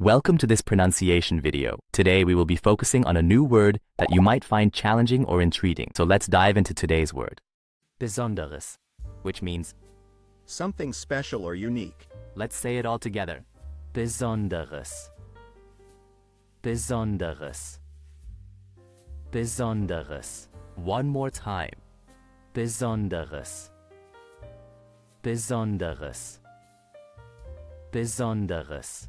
Welcome to this pronunciation video. Today we will be focusing on a new word that you might find challenging or intriguing. So let's dive into today's word. Besonderes, which means, Something special or unique. let's say it all together. Besonderes. Besonderes. Besonderes. One more time. Besonderes. Besonderes. Besonderes.